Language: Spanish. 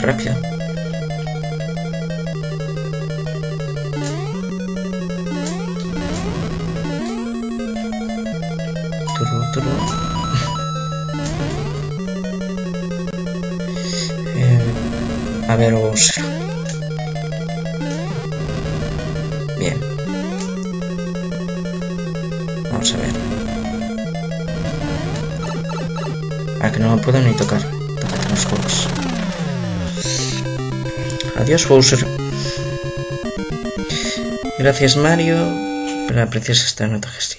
rápido. Turu. Eh, a ver. Bien. Vamos a ver. A que no me puedo ni tocar. Los juegos. Adiós, Bowser. Gracias, Mario, por apreciar esta nota castillo.